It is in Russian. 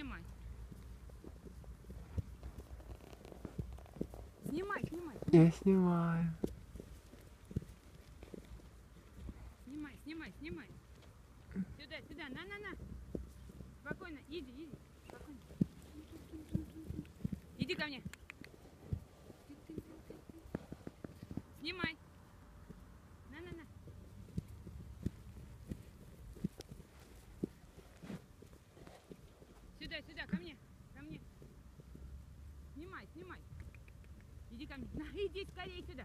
Снимай. Снимай, снимай, Я снимаю. снимай, снимай, снимай. Сюда, сюда, на, на, на. Спокойно, иди, иди. Спокойно. Иди ко мне. Снимай. На, на, на. Сюда, сюда, ко мне, ко мне. Снимай, снимай. Иди ко мне. На, иди скорее сюда.